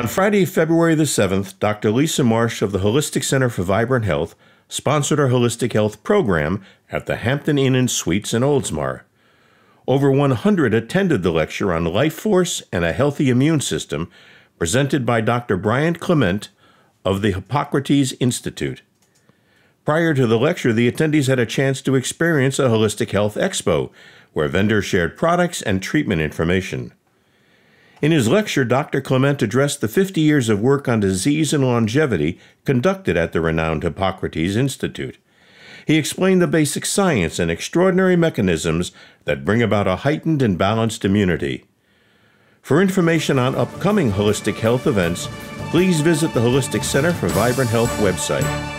On Friday, February the 7th, Dr. Lisa Marsh of the Holistic Center for Vibrant Health sponsored our Holistic Health program at the Hampton Inn and Suites in Oldsmar. Over 100 attended the lecture on life force and a healthy immune system presented by Dr. Brian Clement of the Hippocrates Institute. Prior to the lecture, the attendees had a chance to experience a Holistic Health Expo, where vendors shared products and treatment information. In his lecture, Dr. Clement addressed the 50 years of work on disease and longevity conducted at the renowned Hippocrates Institute. He explained the basic science and extraordinary mechanisms that bring about a heightened and balanced immunity. For information on upcoming holistic health events, please visit the Holistic Center for Vibrant Health website.